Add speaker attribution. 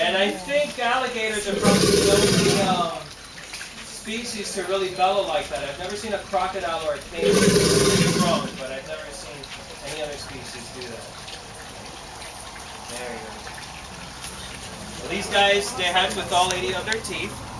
Speaker 1: And I think alligators are probably the only um, species to really bellow like that. I've never seen a crocodile or a king grown, but I've never seen any other species do that. There you go. Well, these guys, they hatch with all 80 of their teeth.